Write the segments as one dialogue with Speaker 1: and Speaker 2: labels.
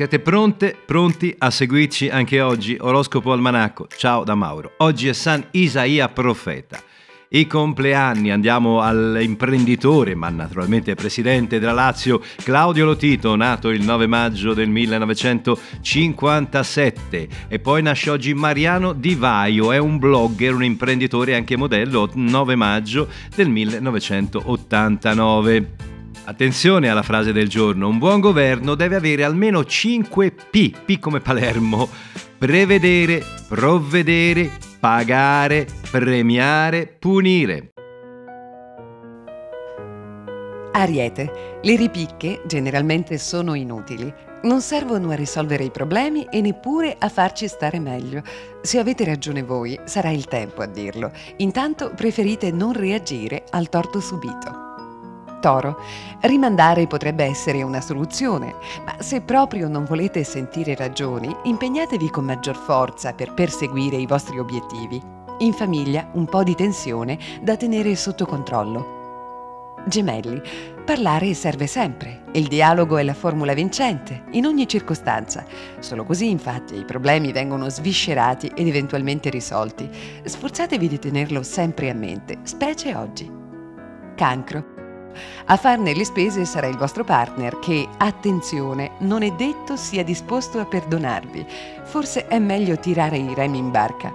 Speaker 1: Siete pronte, pronti a seguirci anche oggi? Oroscopo Almanacco. Ciao da Mauro. Oggi è San Isaia Profeta. I compleanni, andiamo all'imprenditore, ma naturalmente presidente della Lazio, Claudio Lotito, nato il 9 maggio del 1957. E poi nasce oggi Mariano Di Vaio, è un blogger, un imprenditore anche modello, 9 maggio del 1989. Attenzione alla frase del giorno, un buon governo deve avere almeno 5 P, P come Palermo, prevedere, provvedere, pagare, premiare, punire.
Speaker 2: Ariete, le ripicche generalmente sono inutili. Non servono a risolvere i problemi e neppure a farci stare meglio. Se avete ragione voi, sarà il tempo a dirlo. Intanto preferite non reagire al torto subito. Toro, rimandare potrebbe essere una soluzione, ma se proprio non volete sentire ragioni, impegnatevi con maggior forza per perseguire i vostri obiettivi. In famiglia un po' di tensione da tenere sotto controllo. Gemelli, parlare serve sempre. Il dialogo è la formula vincente, in ogni circostanza. Solo così, infatti, i problemi vengono sviscerati ed eventualmente risolti. Sforzatevi di tenerlo sempre a mente, specie oggi. Cancro. A farne le spese sarà il vostro partner che, attenzione, non è detto sia disposto a perdonarvi. Forse è meglio tirare i remi in barca.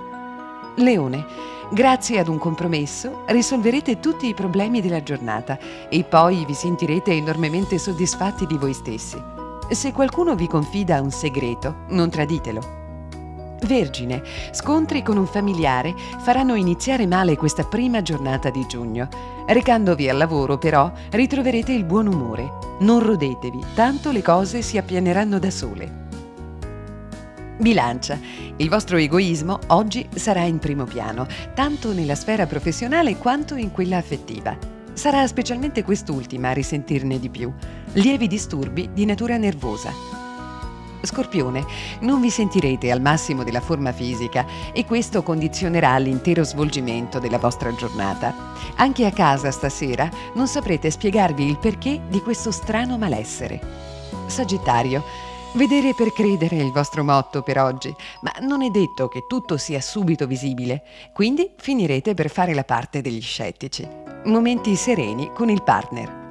Speaker 2: Leone, grazie ad un compromesso risolverete tutti i problemi della giornata e poi vi sentirete enormemente soddisfatti di voi stessi. Se qualcuno vi confida un segreto, non traditelo. Vergine, scontri con un familiare faranno iniziare male questa prima giornata di giugno. Recandovi al lavoro, però, ritroverete il buon umore. Non rodetevi, tanto le cose si appianeranno da sole. Bilancia. Il vostro egoismo oggi sarà in primo piano, tanto nella sfera professionale quanto in quella affettiva. Sarà specialmente quest'ultima a risentirne di più. Lievi disturbi di natura nervosa. Scorpione, non vi sentirete al massimo della forma fisica e questo condizionerà l'intero svolgimento della vostra giornata. Anche a casa stasera non saprete spiegarvi il perché di questo strano malessere. Sagittario, vedere per credere è il vostro motto per oggi, ma non è detto che tutto sia subito visibile, quindi finirete per fare la parte degli scettici. Momenti sereni con il partner.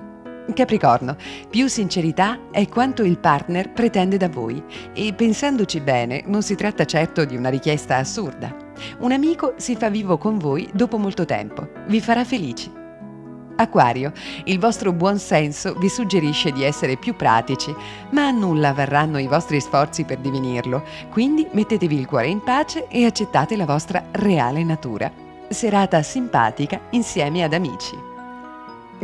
Speaker 2: Capricorno, più sincerità è quanto il partner pretende da voi e pensandoci bene non si tratta certo di una richiesta assurda. Un amico si fa vivo con voi dopo molto tempo, vi farà felici. Acquario, il vostro buon senso vi suggerisce di essere più pratici, ma a nulla varranno i vostri sforzi per divenirlo, quindi mettetevi il cuore in pace e accettate la vostra reale natura. Serata simpatica insieme ad amici.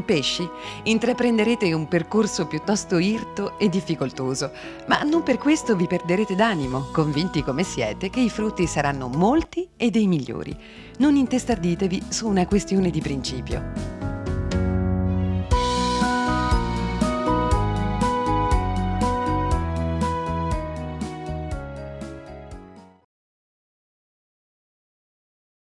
Speaker 2: Pesci, intraprenderete un percorso piuttosto irto e difficoltoso, ma non per questo vi perderete d'animo, convinti come siete che i frutti saranno molti e dei migliori. Non intestarditevi su una questione di principio.